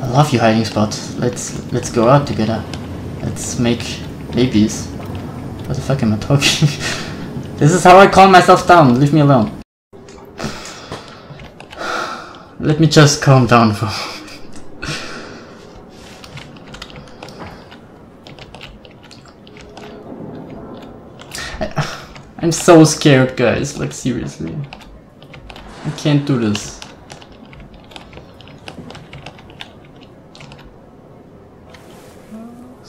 I love you hiding spot. Let's let's go out together. Let's make babies. What the fuck am I talking? this is how I calm myself down. Leave me alone. Let me just calm down for I, I'm so scared guys, like seriously. I can't do this.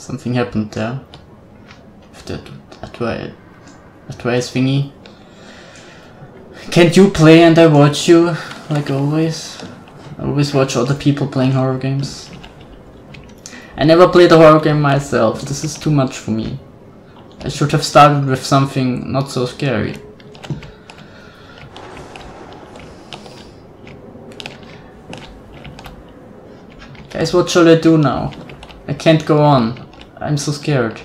Something happened there. With that a twi a twice thingy. Can't you play and I watch you? Like always? I always watch other people playing horror games. I never played a horror game myself. This is too much for me. I should have started with something not so scary. Guys, what shall I do now? I can't go on. I'm so scared.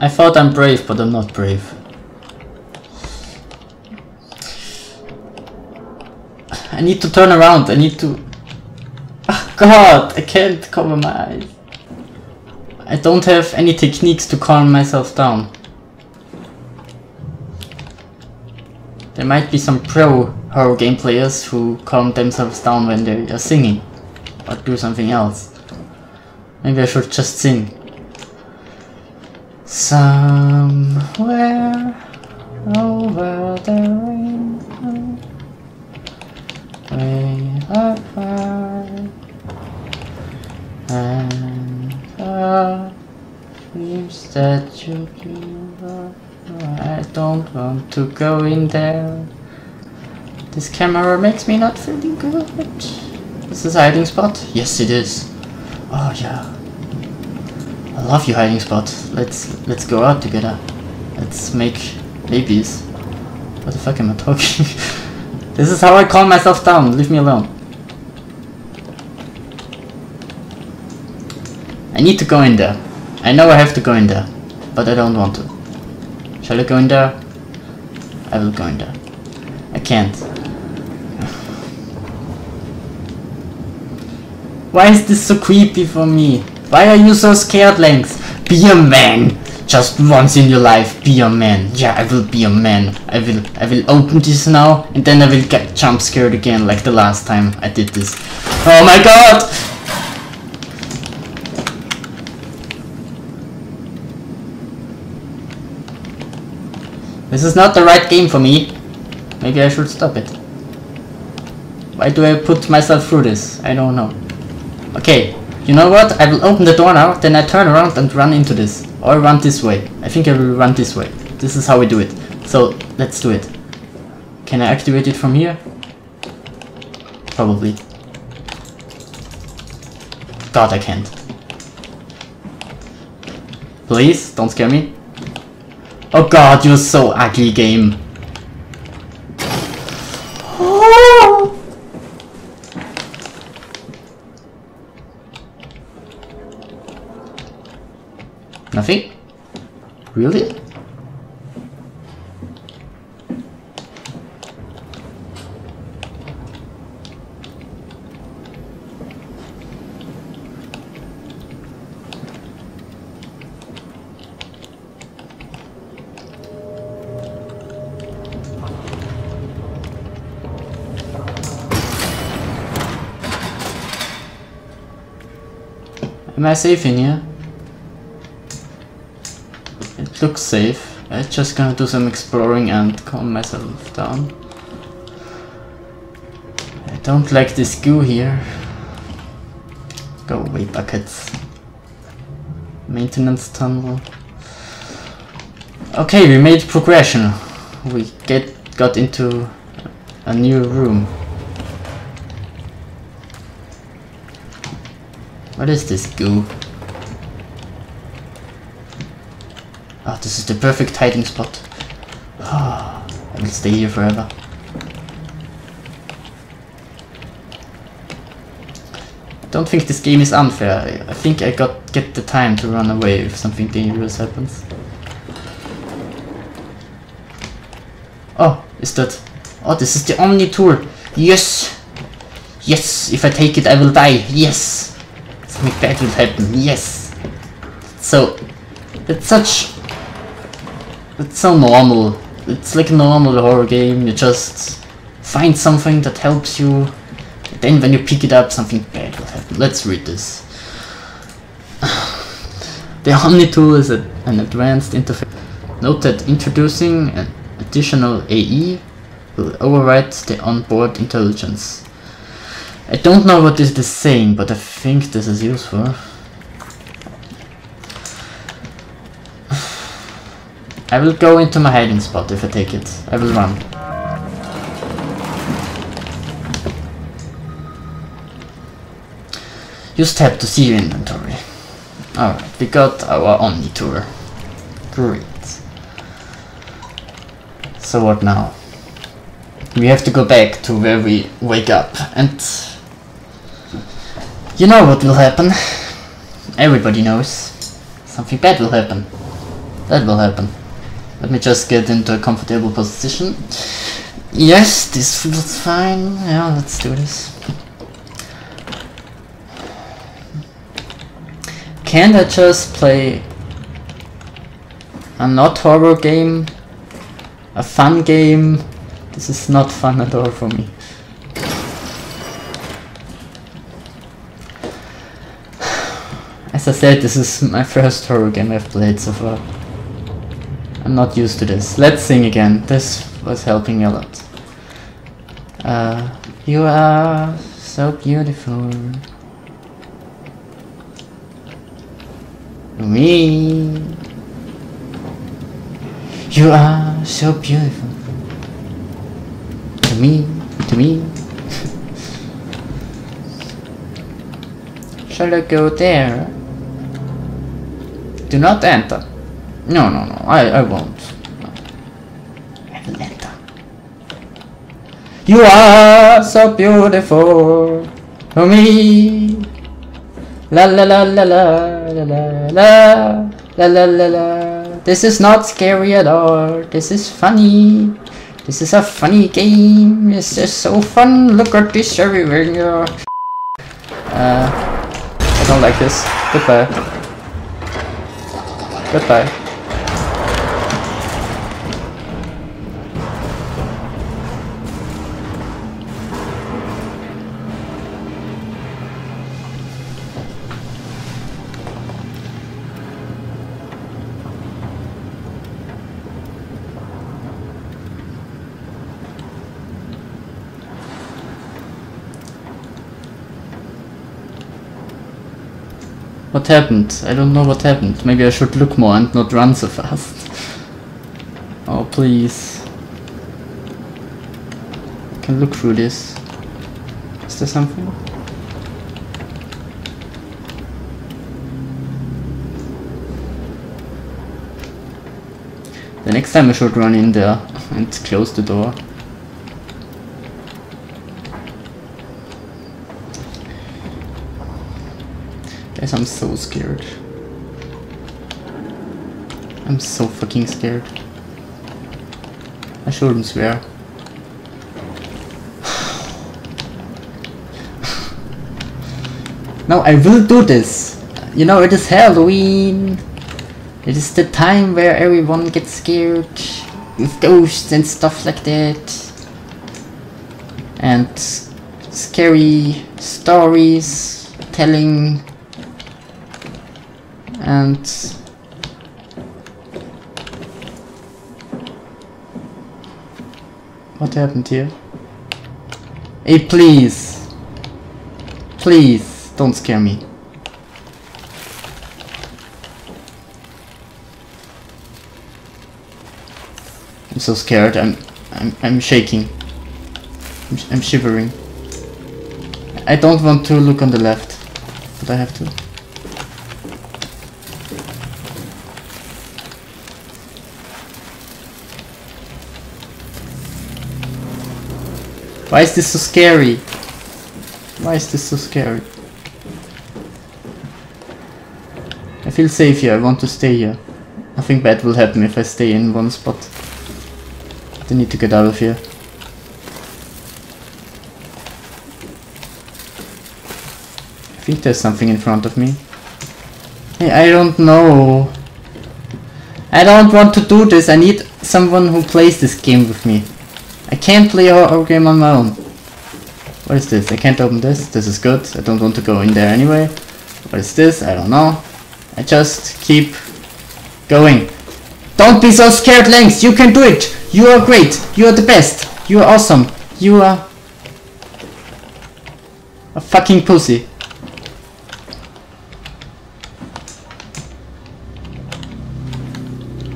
I thought I'm brave, but I'm not brave. I need to turn around, I need to... Oh God, I can't cover my eyes. I don't have any techniques to calm myself down. There might be some pro horror game players who calm themselves down when they are singing. Or do something else. Maybe I should just sing. Somewhere over the rainbow Way up high And the dreams that you up I don't want to go in there This camera makes me not feeling good Is this hiding spot? Yes it is Oh yeah I love you hiding spot. Let's let's go out together. Let's make babies. What the fuck am I talking? this is how I calm myself down. Leave me alone. I need to go in there. I know I have to go in there, but I don't want to. Shall I go in there? I will go in there. I can't. Why is this so creepy for me? Why are you so scared, Lenx? Be a man! Just once in your life, be a man. Yeah, I will be a man. I will I will open this now and then I will get jump scared again like the last time I did this. Oh my god! This is not the right game for me. Maybe I should stop it. Why do I put myself through this? I don't know. Okay, you know what? I will open the door now, then I turn around and run into this. Or run this way. I think I will run this way. This is how we do it. So, let's do it. Can I activate it from here? Probably. God, I can't. Please, don't scare me. Oh god, you're so ugly game. Nothing? Really? Am I safe in here? Looks safe. I'm just gonna do some exploring and calm myself down. I don't like this goo here. Go away buckets. Maintenance tunnel. Okay, we made progression. We get got into a new room. What is this goo? Oh, this is the perfect hiding spot. Oh, I will stay here forever. Don't think this game is unfair. I think I got get the time to run away if something dangerous happens. Oh, is that... Oh, this is the Omni tool. Yes! Yes, if I take it I will die. Yes! Something bad will happen. Yes! So, it's such... It's so normal. It's like a normal horror game. You just find something that helps you. Then when you pick it up, something bad will happen. Let's read this. the Omni tool is a, an advanced interface. Note that introducing an additional AE will override the onboard intelligence. I don't know what this is saying, but I think this is useful. I will go into my hiding spot if I take it. I will run. Use tab to see your inventory. Alright, we got our Omni tool. Great. So what now? We have to go back to where we wake up and... You know what will happen. Everybody knows. Something bad will happen. That will happen. Let me just get into a comfortable position. Yes, this feels fine. Yeah, let's do this. Can't I just play a not horror game? A fun game? This is not fun at all for me. As I said, this is my first horror game I've played so far. I'm not used to this. Let's sing again. This was helping a lot. Uh, you are so beautiful. To me. You are so beautiful. To me, to me. Shall I go there? Do not enter. No, no, no, I, I won't. You are so beautiful for me. La la la la la la la la la la la la. This is not scary at all. This is funny. This is a funny game. This is so fun. Look at this everywhere. Uh, I don't like this. Goodbye. Goodbye. What happened? I don't know what happened. Maybe I should look more and not run so fast. oh, please. I can look through this. Is there something? The next time I should run in there and close the door. Guys, I'm so scared. I'm so fucking scared. I shouldn't swear. no, I will do this. You know, it is Halloween. It is the time where everyone gets scared with ghosts and stuff like that. And scary stories telling and what happened here? Hey, please, please don't scare me. I'm so scared. I'm I'm I'm shaking. I'm, I'm shivering. I don't want to look on the left, but I have to. Why is this so scary? Why is this so scary? I feel safe here, I want to stay here. Nothing bad will happen if I stay in one spot. I need to get out of here. I think there's something in front of me. Hey, I don't know. I don't want to do this. I need someone who plays this game with me. I can't play our game on my own. What is this? I can't open this. This is good. I don't want to go in there anyway. What is this? I don't know. I just keep going. Don't be so scared, Lenx. You can do it. You are great. You are the best. You are awesome. You are a fucking pussy.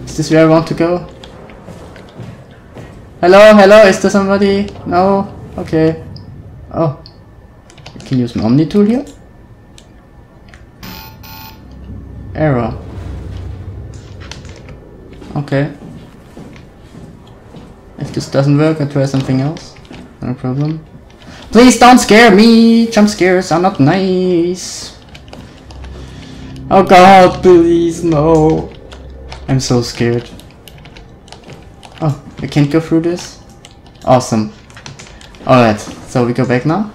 Is this where I want to go? Hello, hello, is there somebody? No? Okay. Oh. I can use my Omni tool here? Error. Okay. If this doesn't work, I try something else. No problem. Please don't scare me! Jump scares are not nice. Oh god, please, no. I'm so scared. We can't go through this? Awesome. Alright, so we go back now.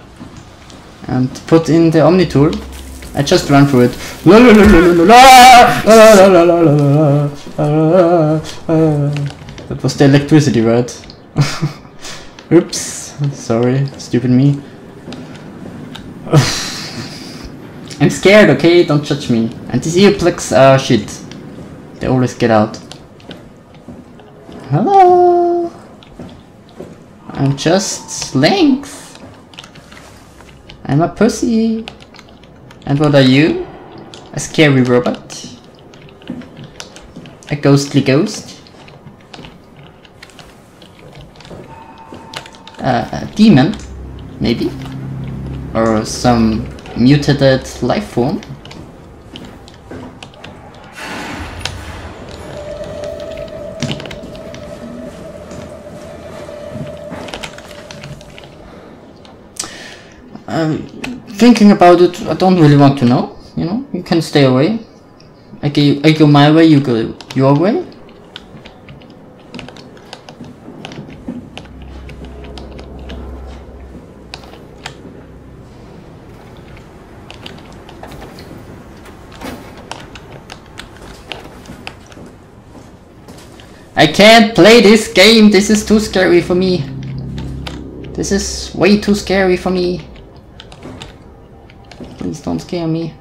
And put in the Omni tool. I just ran through it. That was the electricity, right? Oops, sorry, stupid me. I'm scared, okay? Don't judge me. And these earplugs are shit. They always get out. Hello! I'm just Lenx. I'm a pussy. And what are you? A scary robot? A ghostly ghost? Uh, a demon? Maybe? Or some mutated life form? Um, thinking about it, I don't really want to know. You know, you can stay away. I go, I go my way, you go your way. I can't play this game, this is too scary for me. This is way too scary for me. Please don't scare me.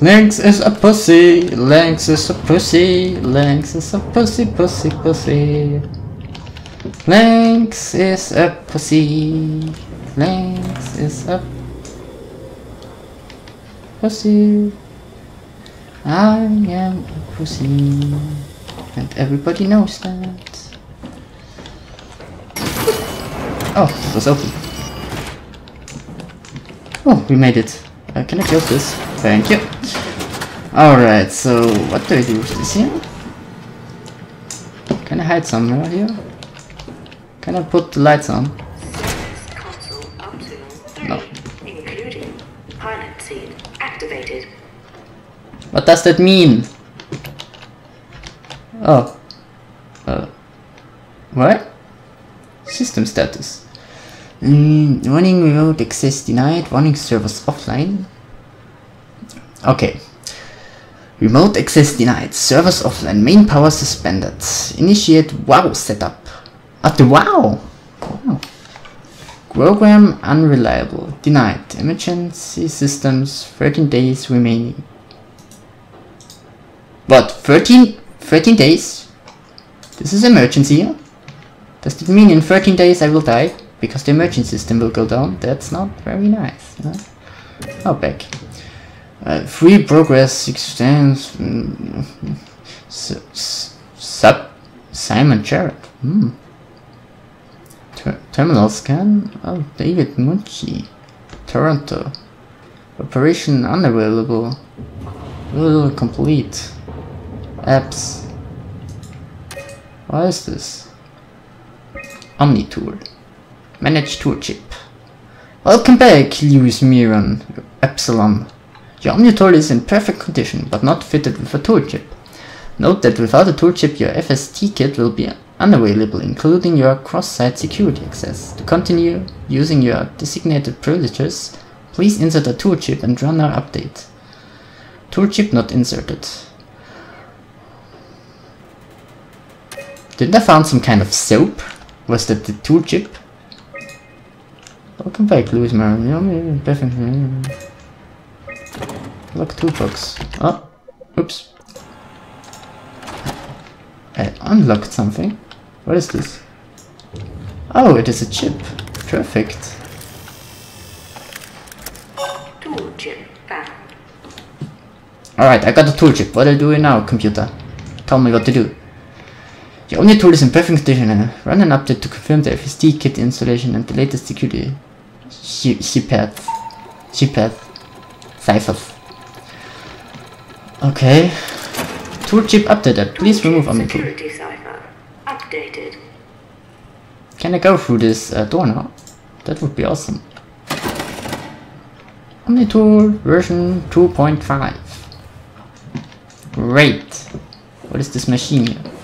Lenx is a pussy, Lenx is a pussy, Lenx is a pussy, pussy, pussy. Lenx is a pussy, Lenx is a pussy. I am a pussy. And everybody knows that. Oh, it was open. Oh, we made it. Uh, can I close this? Thank you. Alright, so what do I do with this here? Can I hide somewhere here? Can I put the lights on? Console optional three, No. including pilot seat activated. What does that mean? Oh. Uh. What? System status. Mm, running remote access denied, running servers offline. Okay. Remote access denied, servers offline, main power suspended. Initiate WAU setup. At the WAU! Wow. Program unreliable, denied. Emergency systems, 13 days remaining. What, 13, 13 days? This is emergency. Does it mean in 13 days I will die? Because the emergency system will go down? That's not very nice. Yeah? Oh, back. Uh, free progress extends. Mm, sub Simon Jarrett. Hmm. Ter- terminal scan. Oh, David Munshi. Toronto. Operation unavailable. Will complete. Apps. What is this? Omni tool. Manage tool chip. Welcome back, Lewis Miron, Epsilon. Your Omnitool is in perfect condition, but not fitted with a toolchip. Note that without a toolchip, your FST kit will be unavailable, including your cross-site security access. To continue using your designated privileges, please insert a tool chip and run our update. Tool chip not inserted. Didn't I found some kind of soap? Was that the tool chip? Welcome back, Louis Maron. Yeah, maybe, definitely. Look, toolbox. Oh, oops. I unlocked something. What is this? Oh, it is a chip. Perfect. Tool chip found. Alright, I got the tool chip. What do I do now, computer? Tell me what to do. Your only tool is in perfect condition and run an update to confirm the FSD kit installation and the latest security CPAT. CPAT. Ciphers. Okay. Tool chip updated. Please remove Omnitool. Cipher. Updated. Can I go through this uh, door now? That would be awesome. Omnitool version 2.5. Great. What is this machine here?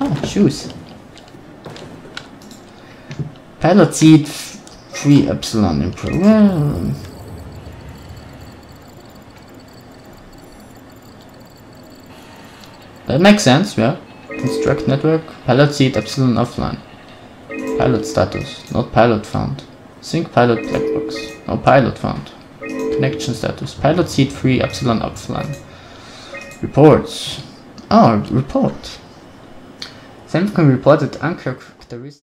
Oh, shoes. Pilot seat 3 epsilon improve. Well, that makes sense, yeah. Construct network. Pilot seat epsilon offline. Pilot status. Not pilot found. Sync pilot black box. No pilot found. Connection status. Pilot seat 3 epsilon offline. Reports. Oh, report. Semcon reported uncharacteristic.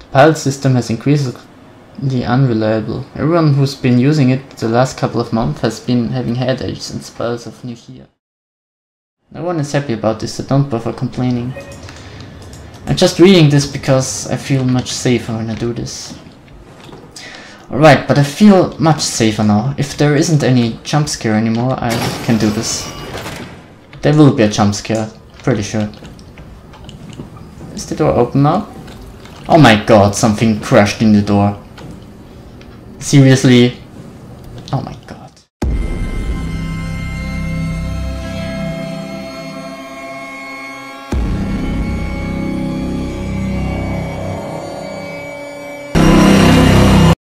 The pilot system has increasingly unreliable. Everyone who's been using it the last couple of months has been having headaches and spells of pneumonia. No one is happy about this, so don't bother complaining. I'm just reading this because I feel much safer when I do this. Alright, but I feel much safer now. If there isn't any jump scare anymore, I can do this. There will be a jump scare, pretty sure. Is the door open now? Oh my god, something crashed in the door. Seriously?